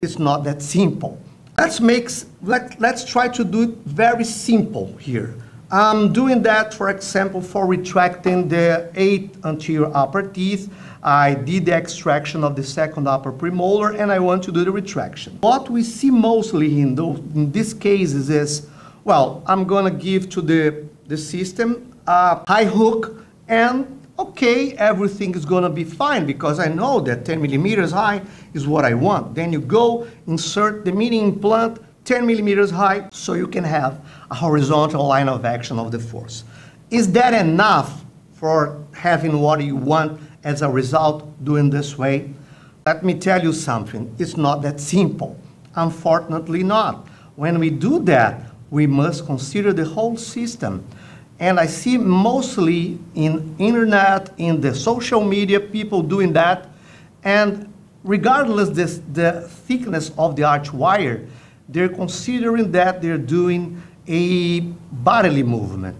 It's not that simple. Let's make, let, let's try to do it very simple here. I'm doing that, for example, for retracting the eight anterior upper teeth. I did the extraction of the second upper premolar and I want to do the retraction. What we see mostly in, in these cases is, well, I'm gonna give to the, the system a high hook and okay, everything is gonna be fine because I know that 10 millimeters high is what I want. Then you go, insert the mini implant 10 millimeters high so you can have a horizontal line of action of the force. Is that enough for having what you want as a result doing this way? Let me tell you something, it's not that simple. Unfortunately not. When we do that, we must consider the whole system. And I see mostly in internet, in the social media, people doing that. And regardless this, the thickness of the arch wire, they're considering that they're doing a bodily movement.